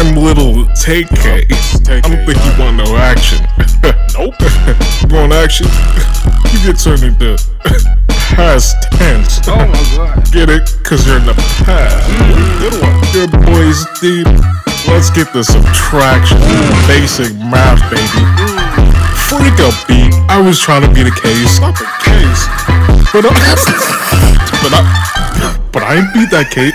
I'm little take case. I don't think you want no action. Nope. you want action? You get turned into past tense. Oh my god. Get it? Cause you're in the past. Mm. Good one. Good boys deep. Let's get the subtraction. Mm. Basic math, baby. Mm. Freak a beat. I was trying to be the case. Not the case. But I, but I, but I ain't beat that case.